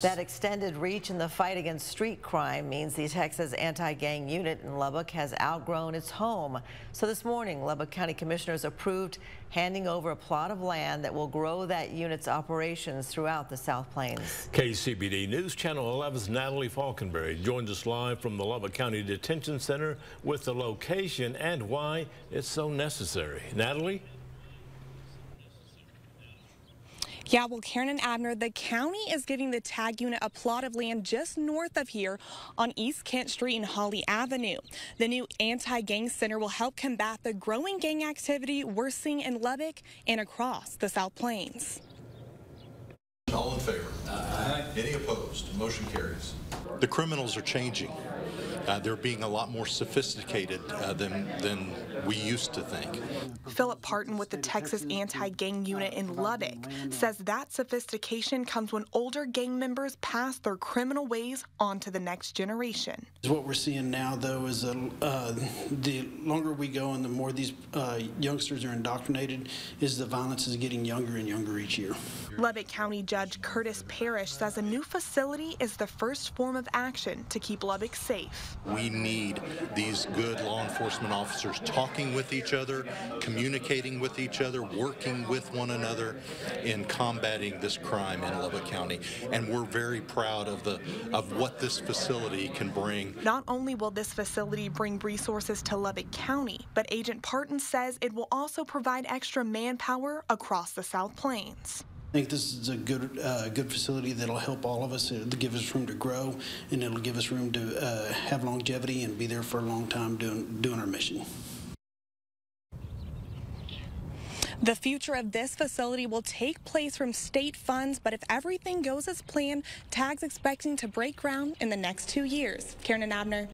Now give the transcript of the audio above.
That extended reach in the fight against street crime means the Texas anti-gang unit in Lubbock has outgrown its home. So this morning, Lubbock County Commissioners approved handing over a plot of land that will grow that unit's operations throughout the South Plains. KCBD News Channel 11's Natalie Falconberry joins us live from the Lubbock County Detention Center with the location and why it's so necessary. Natalie? Yeah, well, Karin and Abner, the county is giving the TAG unit a plot of land just north of here on East Kent Street and Holly Avenue. The new anti-gang center will help combat the growing gang activity we're seeing in Lubbock and across the South Plains. All in favor? Aye. Any opposed? Motion carries. The criminals are changing. Uh, they're being a lot more sophisticated uh, than than we used to think. Philip Parton with the Texas Anti-Gang Unit in Lubbock says that sophistication comes when older gang members pass their criminal ways on to the next generation. What we're seeing now, though, is uh, uh, the longer we go and the more these uh, youngsters are indoctrinated, is the violence is getting younger and younger each year. Lubbock County Judge Curtis Parrish says a new facility is the first form of action to keep Lubbock safe. We need these good law enforcement officers talking with each other, communicating with each other, working with one another in combating this crime in Lubbock County. And we're very proud of the of what this facility can bring. Not only will this facility bring resources to Lubbock County, but Agent Parton says it will also provide extra manpower across the South Plains. I think this is a good, uh, good facility that'll help all of us. It'll give us room to grow, and it'll give us room to uh, have longevity and be there for a long time doing doing our mission. The future of this facility will take place from state funds, but if everything goes as planned, TAG's expecting to break ground in the next two years. Karin and Abner.